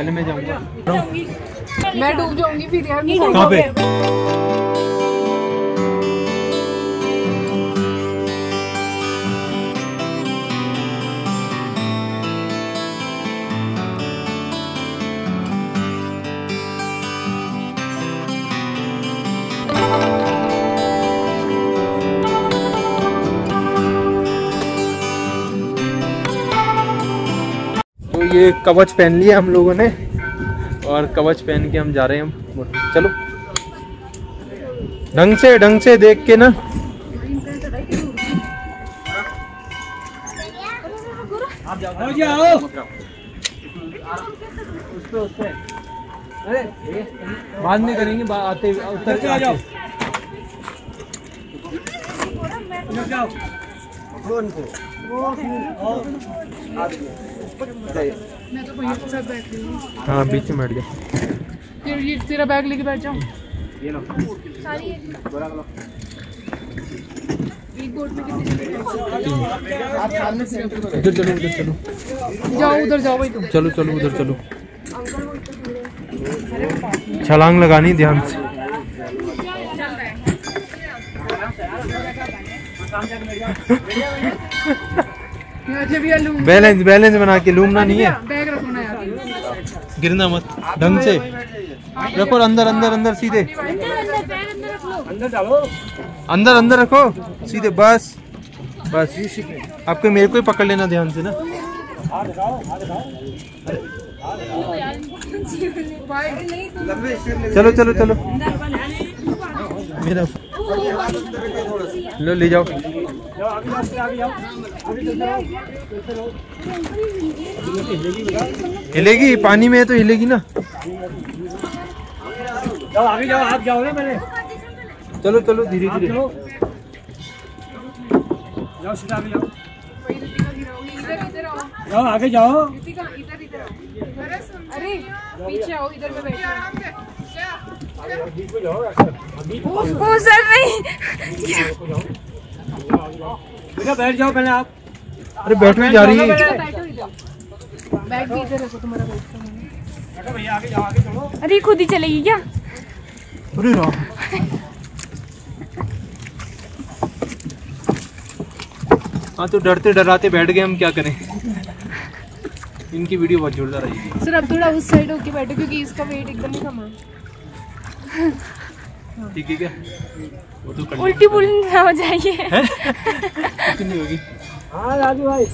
पहले मैं जाऊँगा। मैं डूब जाऊँगी फिर यार। कहाँ पे? ये कवच पहन लिया हम लोगों ने और कवच पहन के हम जा रहे हैं हम। चलो। ढंग से ढंग से देख के ना। बाद में करेंगे, बा- आते उतर के आते मैं तो भैया के। साथ बैठ रही हूँ हाँ बीच में बैठ गया। ये तेरा बैग लेके बैठ जाऊँ? एक बोट में कितने उधर चलो उधर चलो। जाओ उधर जाओ भाई तुम। चलो चलो उधर चलो। छलांग लगानी ध्यान से जब ये लूँगी बैलेंस बैलेंस बना के लूमना नहीं है। गिरना मत ढंग से। रखो अंदर अंदर अंदर सीधे। अंदर अंदर रखो सीधे बस। बस। आपको मेरे को ही पकड़ लेना ध्यान से ना। चलो चलो चलो। मेरा लो ले जाओ। हिलेगी पानी में है तो हिलेगी ना। जाओ आगे जाओ आप जाओ ना पहले। चलो चलो धीरे धीरे। जाओ सीधा आगे जाओ। जाओ आगे जाओ। इधर इधर आओ। अरे पीछे आओ इधर मैं बैठी। वो सर नहीं बेटा बैठ जाओ पहले आप। अरे बैठ जा रही है। बैठो इधर बैग भी इधर रखो तुम्हारा बैग सामने। बेटा भैया आगे जाओ आगे चलो। अरे खुद ही चलेगी क्या? अरे राम। हाँ तो डरते डराते बैठ गए हम क्या करें? इनकी वीडियो बहुत जोरदार आएगी। सर अब थोड़ा उस साइड होके बैठो क्योंकि इसका वेट एकदम ही कम है। ठीक है क्या? वो तो उल्टी पुल्टी ना हो जाइए। कितनी होगी? हाँ राजू भाई।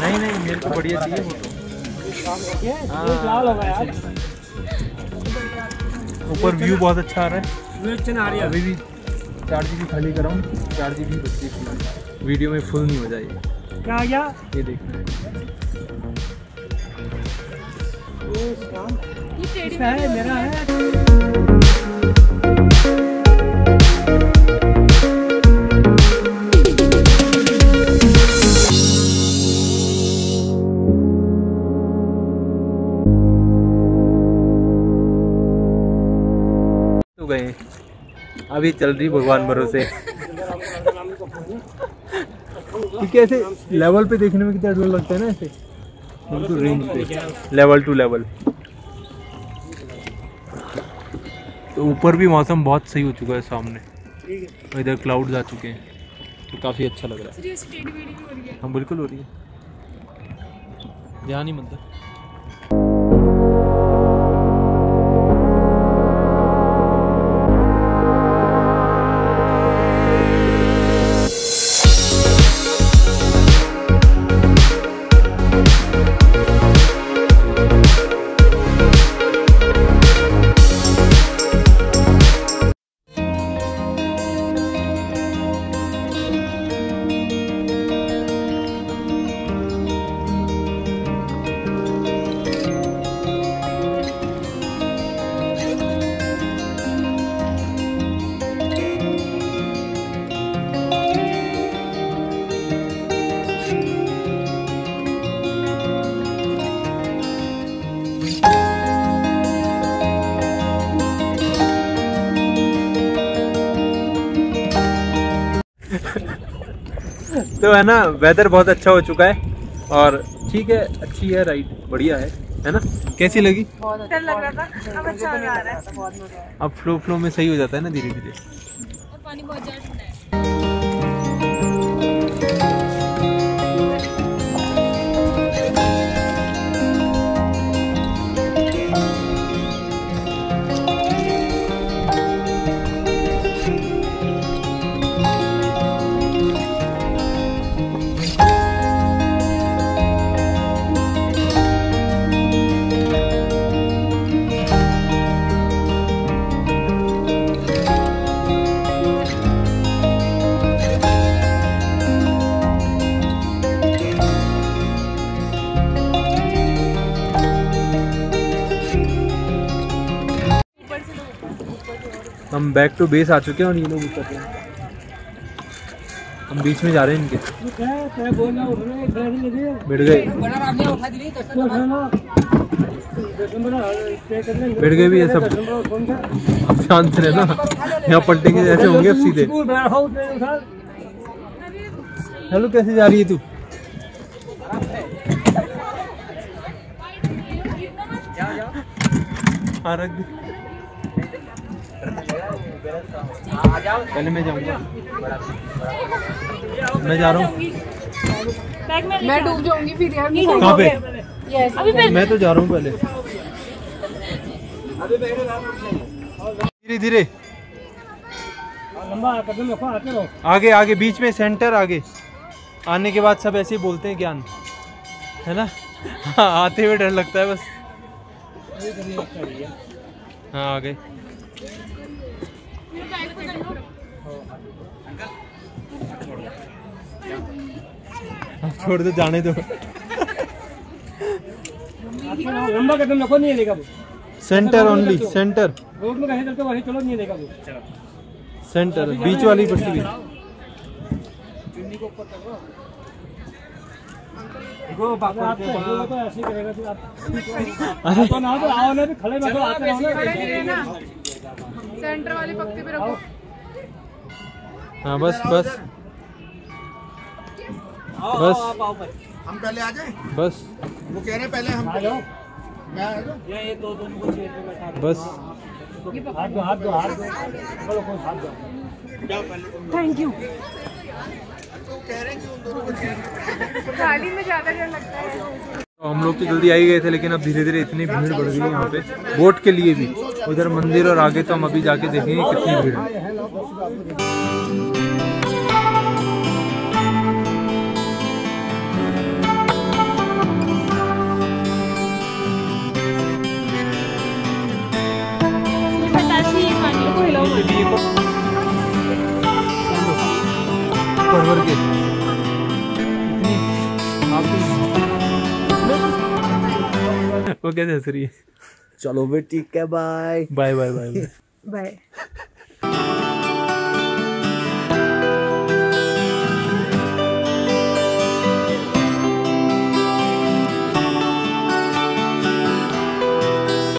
नहीं नहीं मेरे को बढ़िया चाहिए वो तो। ये लाल होगा यार। ऊपर व्यू बहुत अच्छा आ रहा है। आ रही है। अभी भी चार जी बी खाली कराऊँ चार जी बी बच्चे वीडियो में फुल नहीं हो जाएगी। क्या आ गया? ये देखना है। तो गए। अभी चल रही भगवान भरोसे। ऐसे लेवल पे देखने में कितना डर लगता है ना ऐसे? बिल्कुल रेंज पे। लेवल टू लेवल तो ऊपर भी मौसम बहुत सही हो चुका है सामने। और इधर क्लाउड्स आ चुके हैं। तो काफ़ी अच्छा लग रहा है। हाँ बिल्कुल हो रही है। ध्यान ही मत तो है ना वेदर बहुत अच्छा हो चुका है और ठीक है अच्छी है राइड बढ़िया है है ना? कैसी लगी? डर लग रहा था। अब अच्छा लग रहा है। अब फ्लो फ्लो में सही हो जाता है ना धीरे धीरे? पानी बहुत ज़्यादा ठंडा है। बैक टू बेस आ चुके हैं और ये लोग ऊपर हैं। हम बीच में जा रहे हैं इनके। रहा बैठ गए। बैठ गए भी ये सब। अब शांत से रहना यहाँ पलटेंगे जैसे होंगे अब सीधे। हेलो, कैसे जा रही है तू? हाँ रख पहले मैं जाऊँगा। मैं जा रहा हूँ। मैं डूब जाऊँगी फिर यार कहाँ पे? मैं तो जा रहा हूँ पहले। धीरे धीरे। लंबा कदम रखो आते रहो आगे आगे बीच में सेंटर आगे। आने के बाद सब ऐसे ही बोलते हैं ज्ञान। है ना? हाँ आते हुए डर लगता है बस। हाँ आगे। छोड़ दो जाने दो। लंबा कदम रखो नहीं लेगा वो। सेंटर ओनली सेंटर रोड में कहीं चलते वहीं चलो नहीं लेगा वो। सेंटर बीच वाली पट्टी भी तो हिलो तो ऐसे करेगा फिर आप तो ना तो आओ ना भी खड़े आते रहो। ना खड़े नहीं रहना। सेंटर वाली पक्ति पे रखो। हाँ बस बस। बस। हम पहले आ जाए? बस। वो कह रहे हैं पहले हम आ जाओ मैं आ ये दो दोनों को बैठा बस। हाथ दो हाथ दो हाथ दो। चलो कोई हाथ दो। थैंक यू तो कह रहे हैं कि उन दोनों को सीट में ज़्यादा डर लगता है। तो हम लोग तो जल्दी आ ही गए थे लेकिन अब धीरे धीरे इतनी भीड़ बढ़ गई है यहाँ पे। वोट के लिए भी। उधर मंदिर और आगे तो हम अभी जाके देखेंगे कितनी भीड़ है। वो कैसे हंस रही है? चलो फिर ठीक है bye bye bye bye bye